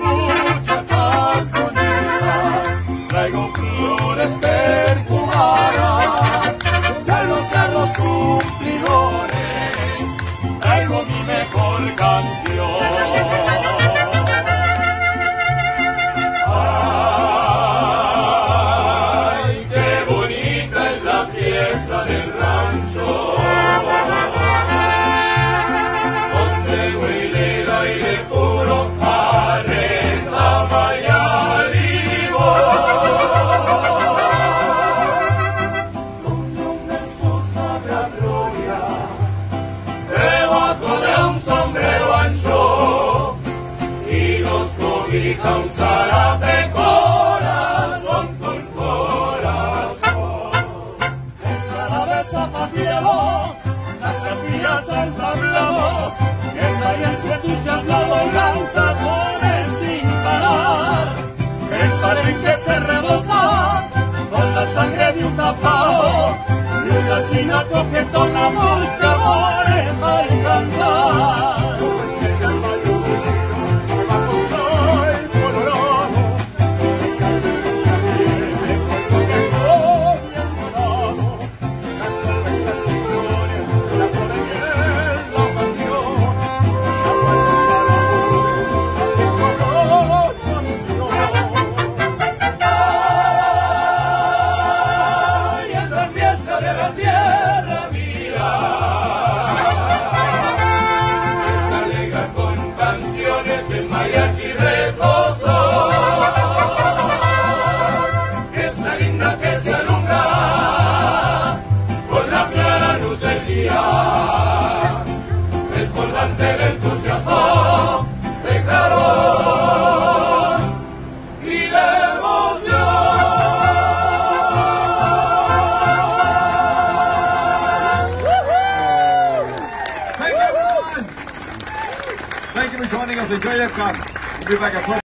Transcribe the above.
muchachas bonitas, traigo flores perfumadas. Y nos cobija un zarape corazón con corazón. En cada beso papiero, sacas entablado, en la y entusiasmado lanza soles sin parar. El palenque se rebosa con la sangre de un tapao, y una china coquetona for joining us. Enjoy your cup. We'll be back at